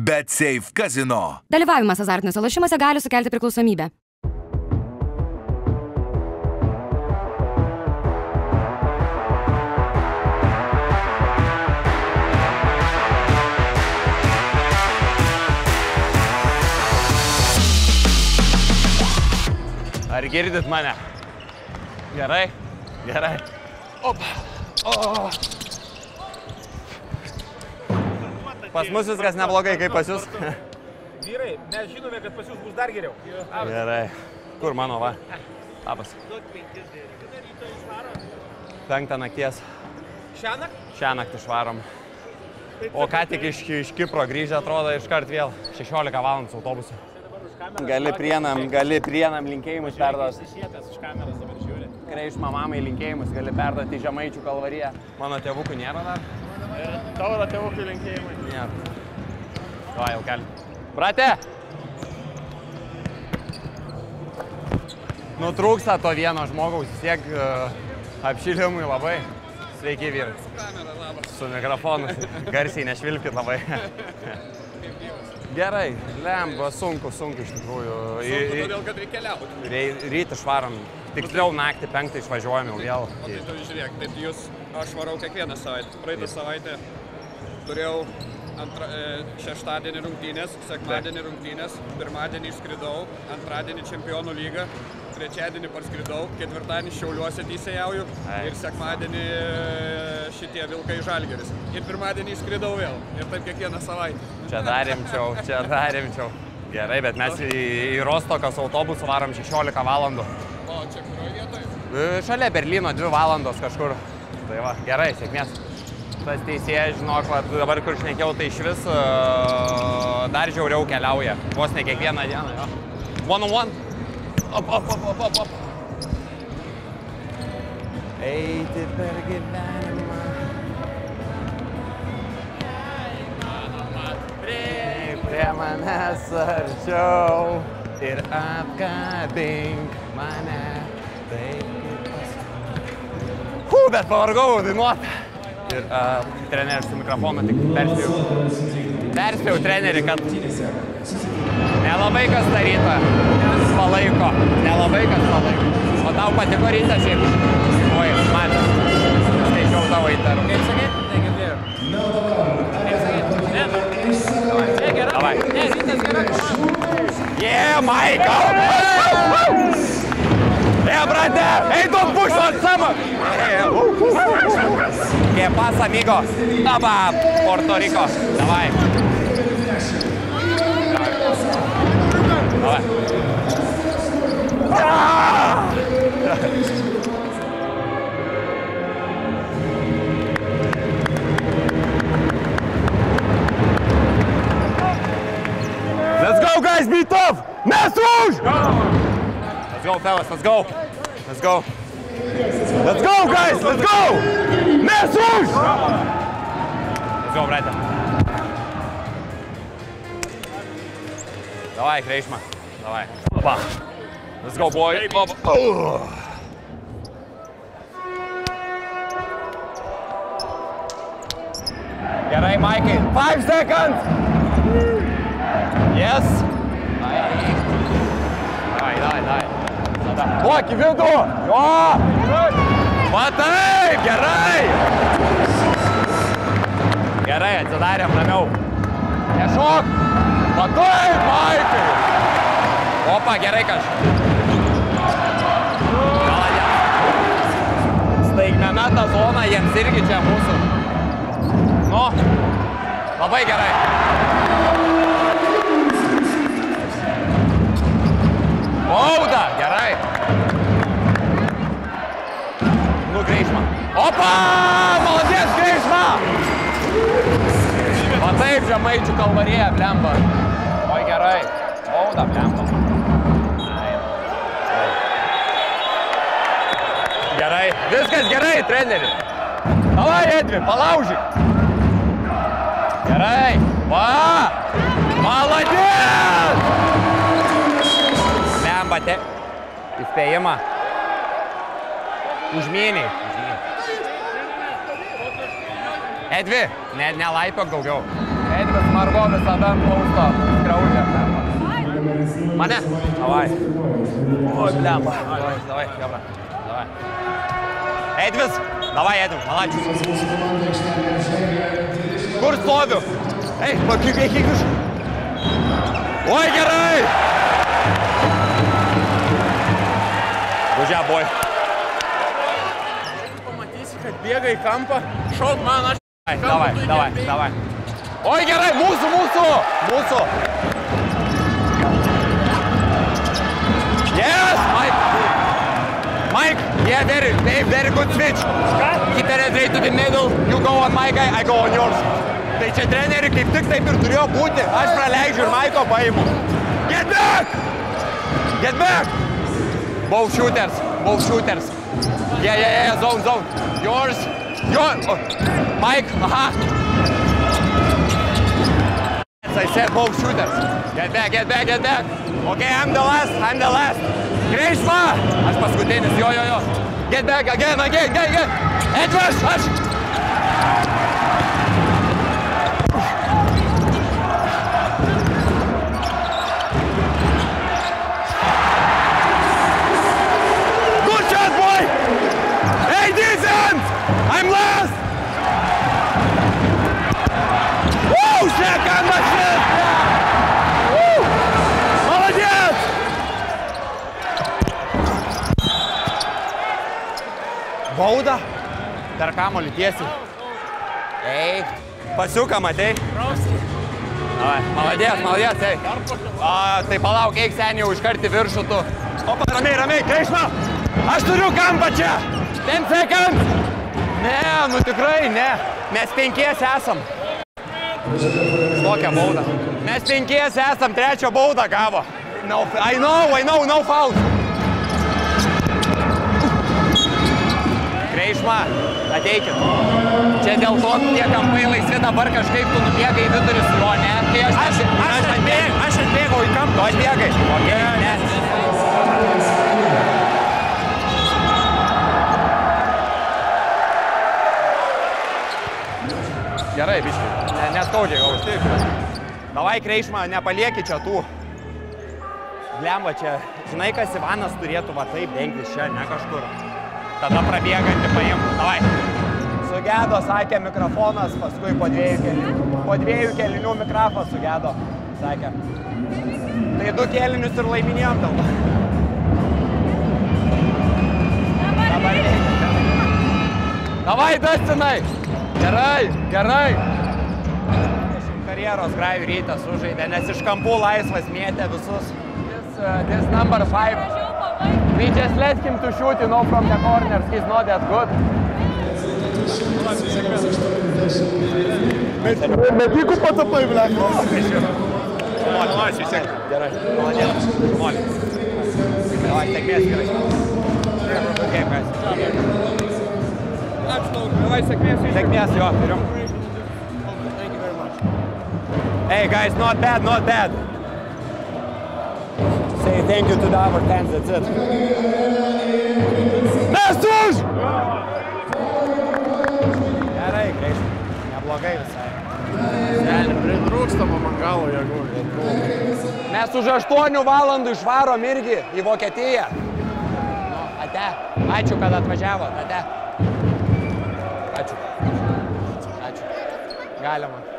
Bet Safe Casino. Dalyvavimas azartiniuose lošimuose gali sukelti priklausomybę. Ar girdit mane? Gerai? Gerai. Op. O. Pas mus viskas neblogai, kaip pas jūs. Vyrai, mes žinome, kad pas jūs bus dar geriau. Gerai. Kur mano va? Labas. Penktą nakties. Šiąnakt? Šią naktį išvarom. O ką tik iš, iš Kipro grįžę atrodo iškart vėl 16 valandų su autobusu. Gali prienam, gali prienam linkėjimus perduoti. Išėtęs iš kameros dabar žiūri. Kreišma mamai linkėjimus gali perduoti į Žemaičių kalvariją. Mano tėvukų nėra dar? Tauro tėvukų linkėjimai. Nėra. Va, jau keli. Brate! Nutrūksta to vieno žmogaus, vis tiek uh, apšilimui labai. Sveiki vyrai. Su mikrofonu. Garsiai nešvilpkit labai. Gerai, lemba, sunku, sunku iš tikrųjų. Į- į- kad reikia keliauti. Rei- Ryt išvarom, tiksliau naktį penktą išvažiuojam jau vėl. Tai tu žiūrėk, tai jūs, aš varau kiekvieną savaitę. Praeitą savaitę turėjau antra, e, šeštadienį rungtynės, sekmadienį rungtynės, pirmadienį išskridau, antradienį čempionų lygą, trečiadienį parskridau, ketvirtadienį šiauliuose teisėjauju ir sekmadienį e, šitie vilkai žalgeris. Ir pirmadienį išskridau vėl. Ir taip kiekvieną savaitę. Čia dar rimčiau, čia dar rimčiau. Gerai, bet mes į, į Rostokas autobusų varom 16 valandų. O čia kurioje vietoje? E, Šalia Berlyno 2 valandos kažkur. Tai va, gerai, sėkmės. Tas teisėjas, žinok, va, dabar kur šnekėjau, tai iš vis uh, dar žiauriau keliauja. Vos ne kiekvieną dieną. Jo. One on one. Op, op, op, op, op, op. Eiti per gyvenimą. Prie manęs arčiau ir apkabink mane. Taip kaip pas. Hū, bet pavargau dainuoti. Ir uh, treneris su mikrofonu tik perspėjau. Perspėjau trenerį, kad nelabai kas tą rytą palaiko. Nelabai kas palaiko. O tau patiko rytą šiaip? Oi, man. Skaičiau tavo įtarų. Kaip sakai? Negirdėjau. Kaip sakai? Ne. Ne, gerai. Davai. Ne, rytas gera komanda. Yeah, Michael! Yeah, brate! Hey, don't samba! É, uh, uh, uh, que passa, amigo? Tava, Porto Rico. Tá vai. Tá vai. Ah! Let's go, guys, beat off! Messuj! Let's go, fellas, let's go. Let's go. Let's go, guys! Let's go! Mes už! Let's go, brate. Давай, Кreišma. Давай. Opa. Let's go, boy. Opa. Oh. Gerai, Maikai. Five seconds! Yes. Давай, давай, давай. Tada. Duok į vidų. Jo. Va taip, gerai. Gerai, atsidarėm ramiau. Nešok. Va taip, Maikai. Opa, gerai kažkas. Staigmena ta zona jiems irgi čia mūsų. Nu, labai gerai. Žemaičių kalvarėje, blemba. Oi, gerai. Bauda, blemba. Ai. Gerai, viskas gerai, treneri. Davai, Edvi, palaužyk. Gerai, va. Maladės. Lembate. Įspėjimą. Užmėniai. Edvi, ne, nelaipiok daugiau. Edvis Margo visada ant plausto skriaudžia. Mane? Davai. Oi, blemba. Davai, davai, jabra. Davai. Edvis, davai, Edvis, malačius. Kur stoviu? Ei, pakyk, eik, eik iš. Oi, gerai. Važia, boj. Pamatysi, kad bėga į kampą, šauk man, aš... Davai, davai, davai, davai. Oi, gerai, mūsų, mūsų, mūsų. Yes, Mike. Mike, yeah, very, very, very good switch. Keep it right to the middle. You go on my guy, I go on yours. Tai čia treneri kaip tik taip ir turėjo būti. Aš praleidžiu ir Maiko paimu. Get back! Get back! Both shooters, both shooters. Yeah, yeah, yeah, zone, zone. Yours, yours. Oh. Mike, aha. As I said, both shooters. Get back, get back, get back. Okay, I'm the last, I'm the last. Grįžma! Aš paskutinis, jo, jo, jo. Get back, again, again, again, again. Edvard, aš. Bauda. Dar kamolį tiesiai. Ei, pasiuką, matei? Davai, Maladės, maladės, ei. A, tai palauk, eik seniai iškart į viršų tu. Opa, ramiai, ramiai, kreišma. Aš turiu kampą čia. 10 seconds. Ne, nu tikrai ne. Mes penkiesi esam. Tokią baudą. Mes penkiesi esam, trečią baudą gavo. No, I know, I know, no foul. Kreišma, ateikit. Čia dėl to tie kampai laisvi dabar kažkaip tu nubėgai į vidurį su juo, ne? Kai aš, aš, aš, atbėgau, aš atbėgau į kampą. Tu atbėgai. Okay, ne. Gerai, biškai. Ne, neskaudžiai, gal užtik. Davai, Kreišma, nepalieki čia tų. Blemba čia, žinai, kas Ivanas turėtų va taip dengtis čia, ne kažkur. Tada prabėgantį paim. Davai. Sugedo, sakė mikrofonas, paskui po dviejų kelinių. Po dviejų kelinių mikrofonas sugedo, sakė. Tai du kelinius ir laiminėjom dėl to. Dabar reikia. Davai, Dustinai. Gerai, gerai. Karjeros grajų rytas sužaidė, nes iš kampų laisvas mėtė visus. This, uh, this number five. We just let him to shoot, you know, from the corners. He's not that good. Metikų patapai, ble. Nori, nori, šisiek. Gerai. Malonės. Nori. Davai, sėkmės, gerai. Guys? Ačiū tau, davai sėkmės. Sėkmės, jo, turim. Hey guys, not bad, not bad. Say thank you to the our fans, that's it. Mes už! Gerai, greitai. Neblogai visai. Sen, pritrūkstama man galo jėgų. Mes už 8 valandų išvarom irgi į Vokietiją. Nu, ate. Ačiū, kad atvažiavot, ate. Ačiū. Ačiū. Galima.